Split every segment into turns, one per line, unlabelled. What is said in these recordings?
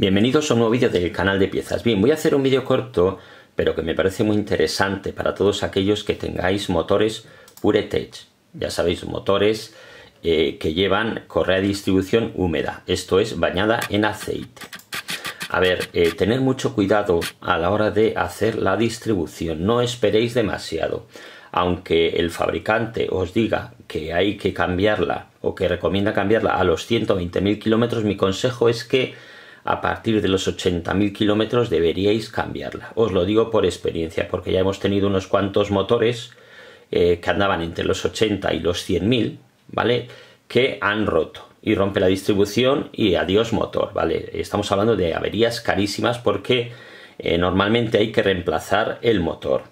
Bienvenidos a un nuevo vídeo del canal de piezas. Bien, voy a hacer un vídeo corto, pero que me parece muy interesante para todos aquellos que tengáis motores PureTech. Ya sabéis, motores eh, que llevan correa de distribución húmeda, esto es, bañada en aceite. A ver, eh, tener mucho cuidado a la hora de hacer la distribución, no esperéis demasiado. Aunque el fabricante os diga que hay que cambiarla o que recomienda cambiarla a los 120.000 kilómetros, mi consejo es que a partir de los 80.000 kilómetros deberíais cambiarla. Os lo digo por experiencia, porque ya hemos tenido unos cuantos motores eh, que andaban entre los 80 y los 100.000, ¿vale? Que han roto y rompe la distribución y adiós motor, ¿vale? Estamos hablando de averías carísimas porque eh, normalmente hay que reemplazar el motor.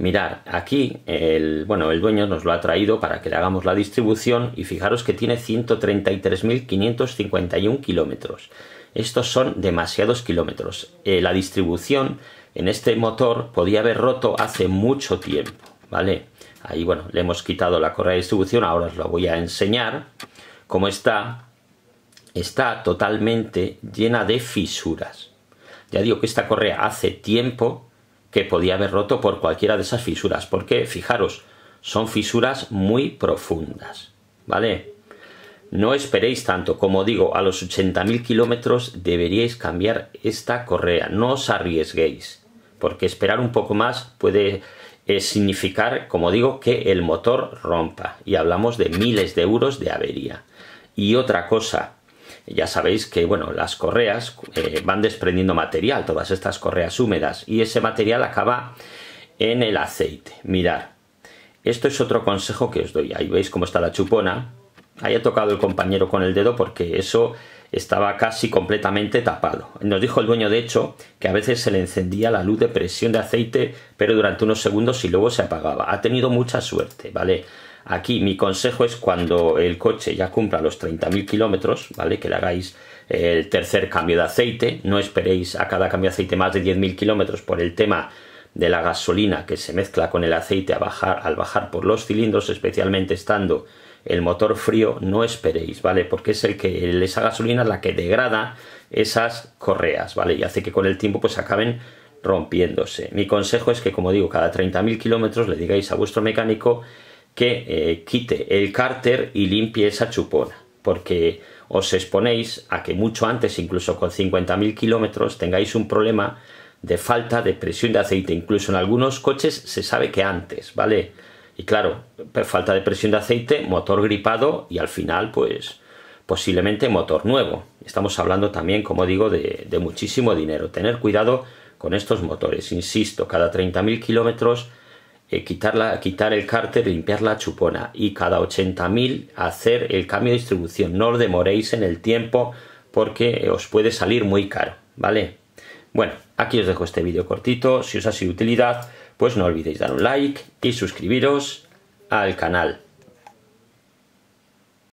Mirar, aquí el, bueno, el dueño nos lo ha traído para que le hagamos la distribución y fijaros que tiene 133.551 kilómetros. Estos son demasiados kilómetros. Eh, la distribución en este motor podía haber roto hace mucho tiempo, ¿vale? Ahí, bueno, le hemos quitado la correa de distribución, ahora os lo voy a enseñar. Cómo está, está totalmente llena de fisuras. Ya digo que esta correa hace tiempo que podía haber roto por cualquiera de esas fisuras, porque fijaros, son fisuras muy profundas, ¿vale? No esperéis tanto, como digo, a los 80.000 kilómetros deberíais cambiar esta correa, no os arriesguéis, porque esperar un poco más puede eh, significar, como digo, que el motor rompa, y hablamos de miles de euros de avería. Y otra cosa, ya sabéis que bueno, las correas eh, van desprendiendo material, todas estas correas húmedas, y ese material acaba en el aceite. Mirad, esto es otro consejo que os doy. Ahí veis cómo está la chupona, haya tocado el compañero con el dedo porque eso estaba casi completamente tapado. Nos dijo el dueño, de hecho, que a veces se le encendía la luz de presión de aceite, pero durante unos segundos y luego se apagaba. Ha tenido mucha suerte, ¿vale? Aquí mi consejo es cuando el coche ya cumpla los 30.000 kilómetros, ¿vale? Que le hagáis el tercer cambio de aceite. No esperéis a cada cambio de aceite más de 10.000 kilómetros por el tema de la gasolina que se mezcla con el aceite bajar, al bajar por los cilindros, especialmente estando el motor frío, no esperéis, ¿vale? Porque es el que esa gasolina la que degrada esas correas, ¿vale? Y hace que con el tiempo pues acaben rompiéndose. Mi consejo es que, como digo, cada 30.000 kilómetros le digáis a vuestro mecánico que eh, quite el cárter y limpie esa chupona, porque os exponéis a que mucho antes, incluso con 50.000 kilómetros, tengáis un problema de falta de presión de aceite. Incluso en algunos coches se sabe que antes, ¿vale? Y claro, falta de presión de aceite, motor gripado y al final, pues posiblemente motor nuevo. Estamos hablando también, como digo, de, muchísimo dinero. Tener cuidado con estos motores. Insisto, cada 30.000 kilómetros eh, quitar el cárter limpiar la chupona. Y cada 80.000 hacer el cambio de distribución. No os demoréis en el tiempo porque os puede salir muy caro. ¿Vale? Bueno, aquí os dejo este vídeo cortito. Si os ha sido de utilidad, pues no olvidéis dar un like y suscribiros al canal.